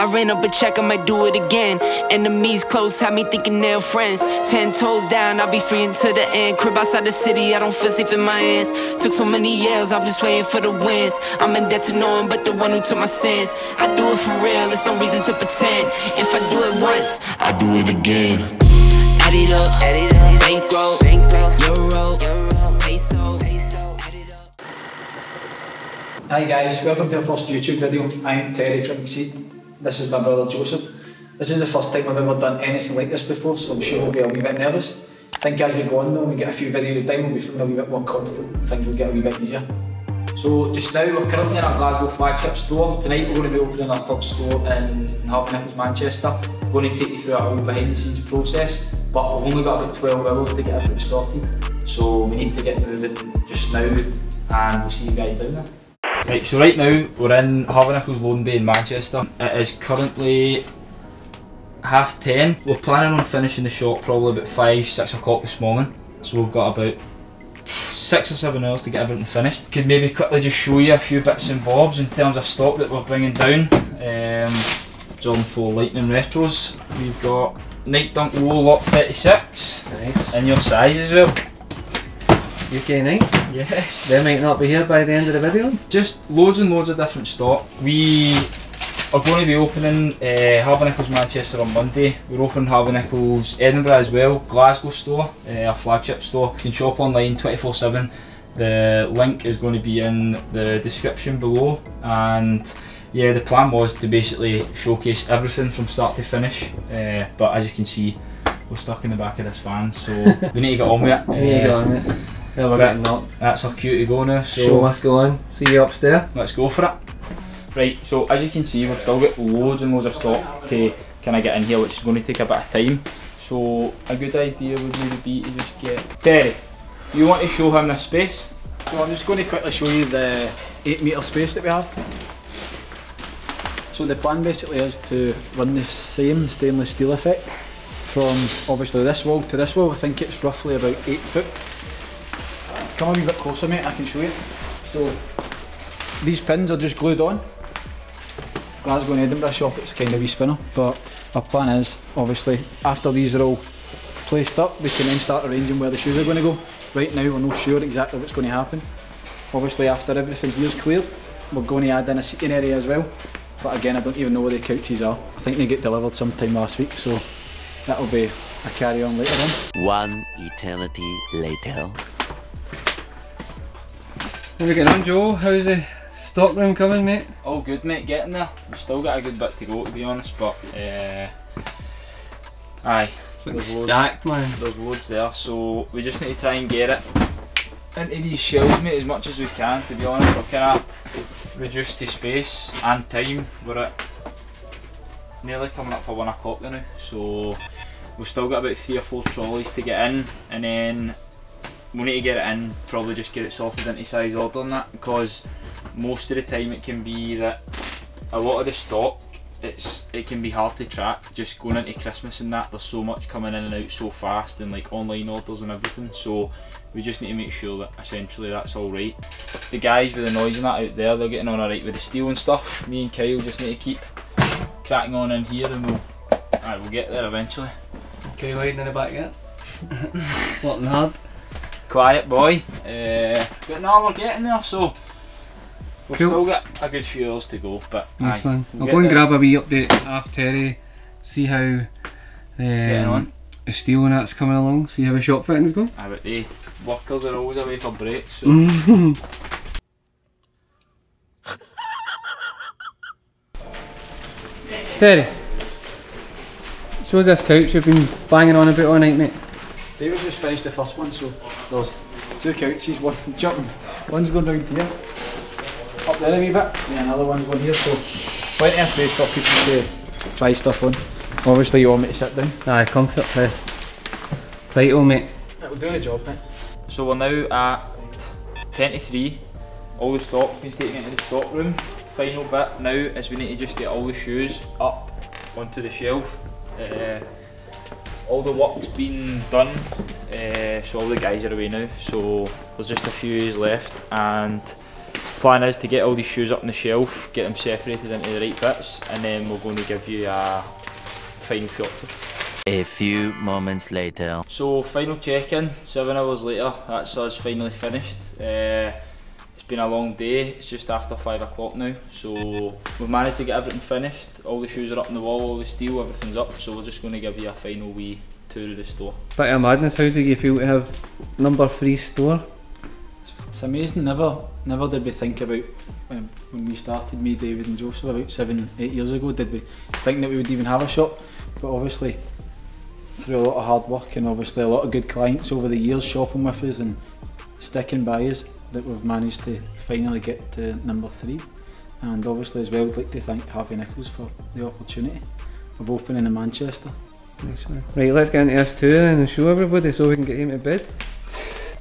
I ran up a check, I might do it again. Enemies close, had me thinking they're friends. Ten toes down, I'll be free until the end. Crib outside the city, I don't feel safe in my hands. Took so many years, I'm just waiting for the wins. I'm in debt to no one but the one who took my sins. I do it for real, there's no reason to pretend. If I do it once, I do it again. Add it up, add it up. Bankroll, bankroll, euro. Hi guys, welcome to our first YouTube video. I'm Terry from Exceed. This is my brother Joseph. This is the first time I've ever done anything like this before, so I'm sure we'll be a wee bit nervous. I think as we go on though, we get a few videos down, we'll be feeling a wee bit more confident. Things will get a wee bit easier. So just now we're currently in our Glasgow flagship store. Tonight we're going to be opening our third store in Harvey Nichols, Manchester. We're going to take you through our whole behind the scenes process, but we've only got about 12 hours to get everything sorted. So we need to get moving just now and we'll see you guys down there. Right, so right now we're in Harvey Nichols Loan Bay in Manchester. It is currently half ten. We're planning on finishing the shop probably about five, six o'clock this morning. So we've got about six or seven hours to get everything finished. Could maybe quickly just show you a few bits and bobs in terms of stock that we're bringing down. Um, Jordan 4 Lightning Retros. We've got Nike Dunk Low Lot 36 Nice. in your size as well. UK night. Yes. They might not be here by the end of the video. just loads and loads of different stock. We are going to be opening uh, Harvey Nichols Manchester on Monday. We're opening Harvey Nichols Edinburgh as well, Glasgow store, uh, our flagship store. You can shop online 24 7. The link is going to be in the description below. And yeah, the plan was to basically showcase everything from start to finish. Uh, but as you can see, we're stuck in the back of this van, so we need to get on with it. Uh. Yeah, we're right. getting knocked. That's our cue to go now. So Show must go on. See you upstairs. let's go for it. Right, so as you can see, we've still got loads and loads of stock to kind of get in here, which is going to take a bit of time. So a good idea would maybe be to just get Terry. You want to show him this space? So I'm just going to quickly show you the 8 metre space that we have. So the plan basically is to run the same stainless steel effect from obviously this wall to this wall. I think it's roughly about 8 foot. Come a wee bit closer mate, I can show you. So these pins are just glued on. Glasgow and Edinburgh shop it's a kind of wee spinner but our plan is obviously after these are all placed up we can then start arranging where the shoes are going to go. Right now we're not sure exactly what's going to happen. Obviously after everything here's cleared we're going to add in a seating area as well but again I don't even know where the couches are. I think they get delivered sometime last week so that'll be a carry on later on. One eternity later. How we getting on, Joe? How's the stock room coming, mate? All good, mate. Getting there. We've still got a good bit to go, to be honest. But uh, aye, It's like There's loads. man. there's loads there. So we just need to try and get it into these shelves, mate, as much as we can. To be honest, we're kind of reduced to space and time. We're at nearly coming up for one o'clock now, so we've still got about three or four trolleys to get in, and then we need to get it in. Probably just get it sorted into size order and that, because most of the time it can be that a lot of the stock. It's it can be hard to track just going into Christmas and that. There's so much coming in and out so fast and like online orders and everything. So we just need to make sure that essentially that's all right. The guys with the noise and that out there, they're getting on alright with the steel and stuff. Me and Kyle just need to keep cracking on in here and we'll, aye, we'll get there eventually. Okay, hiding in the back yet? Working hard. Quiet boy. Uh, but now we're getting there so we've Cool. still got a good few hours to go. But Nice aye, I'll go and there. grab a wee update off Terry, see how um, on. the steel and that's coming along, see how the shop fittings go. Aye, but the workers are always away for breaks. So Terry, shows this couch you've been banging on about all night, mate. David's just finished the first one so there's two couches, one jumping, one's going round here, up there a wee bit, and another one's going here so plenty of space for people to try stuff on. Obviously you want me to sit down. Aye, comfort first. Vital, mate. It'll do the job mate. So we're now at 10 to 3. All the stock's been taken into the stock room. Final bit now is we need to just get all the shoes up onto the shelf. Uh, all the work's been done, uh, so all the guys are away now. So there's just a few is left, and plan is to get all these shoes up on the shelf, get them separated into the right bits, and then we're going to give you a final shot. A few moments later. So final check-in, seven hours later, that's us finally finished. Uh, been a long day, it's just after five o'clock now, so we've managed to get everything finished. All the shoes are up on the wall, all the steel, everything's up, so we're just going to give you a final wee tour of the store. Bit of madness. How do you feel to have number three store? It's amazing. Never, never did we think about um, when we started, me, David, and Joseph about seven, eight years ago. Did we think that we would even have a shop? But obviously, through a lot of hard work and obviously a lot of good clients over the years shopping with us and sticking by us, that we've managed to finally get to number three. And obviously, as well, I'd like to thank Harvey Nichols for the opportunity of opening in Manchester. Nice. Right, let's get into this tour and show everybody so we can get him to bed.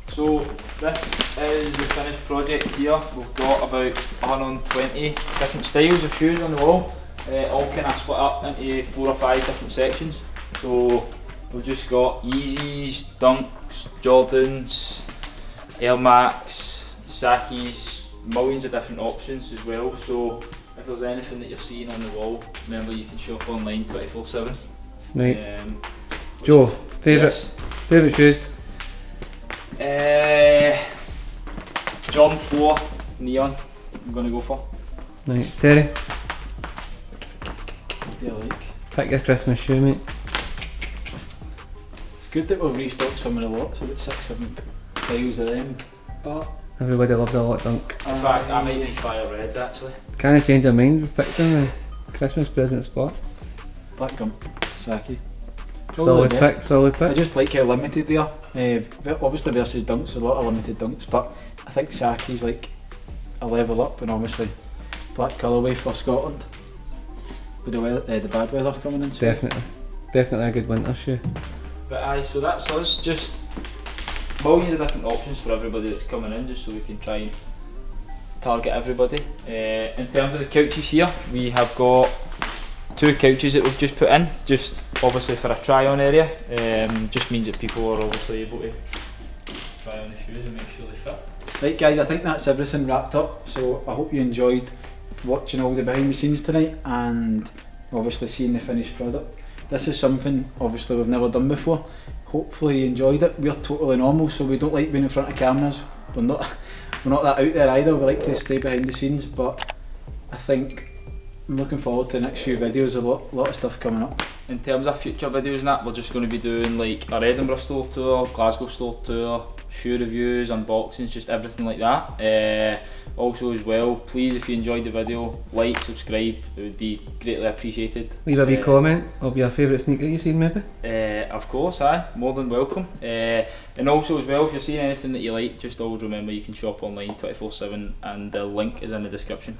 So this is the finished project here. We've got about 120 different styles of shoes on the wall, uh, all kind of split up into four or five different sections. So we've just got Yeezys, Dunks, Jordans, Air Max, Sacais, millions of different options as well. So if there's anything that you're seeing on the wall, remember you can shop online 24/7. Right, Um, Joe, favourite yes. favourite shoes? Uh, Jordan 4 Neon, I'm going to go for. Right, Terry, What do you like? pick your Christmas shoe, mate. It's good that we've restocked some of the lots, about six, seven styles of them. But Everybody loves a lot dunk. In fact, I might need fire reds actually. Can I change your mind? We've picked them the Christmas present spot. Black Gum, Sacai. Solid Probably the best. pick, I just like how limited they are. Uh, obviously versus dunks, a lot of limited dunks, but I think Sacai's like a level up, and obviously black colourway for Scotland. With the, weather, uh, the bad weather coming in, so Definitely. Definitely a good winter shoe. But aye, so that's us. Just millions of different options for everybody that's coming in, just so we can try and target everybody. Uh, in terms of the couches here, we have got two couches that we've just put in, just obviously for a try-on area. Um, just means that people are obviously able to try on the shoes and make sure they fit. Right, guys, I think that's everything wrapped up. So I hope you enjoyed watching all the behind the scenes tonight and obviously seeing the finished product. This is something obviously we've never done before. Hopefully you enjoyed it. We're totally normal, so we don't like being in front of cameras. We're not we're not that out there either. We like to stay behind the scenes, but I think I'm looking forward to the next few videos. A lot lot of stuff coming up. In terms of future videos and that, we're just going to be doing like our Edinburgh store tour, Glasgow store tour, shoe reviews, unboxings, just everything like that. Uh, also as well, please if you enjoyed the video, like, subscribe, it would be greatly appreciated. Leave a wee Uh, comment of your favourite sneaker you've seen maybe. Uh, of course, aye, more than welcome. Uh, and also as well, if you're seeing anything that you like, just always remember you can shop online 24-7 and the link is in the description.